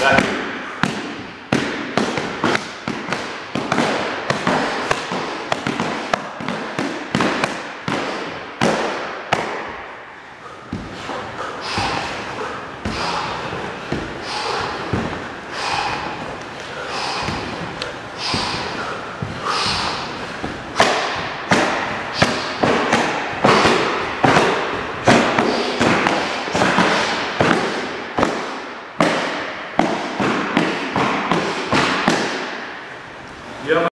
Back. Yeah.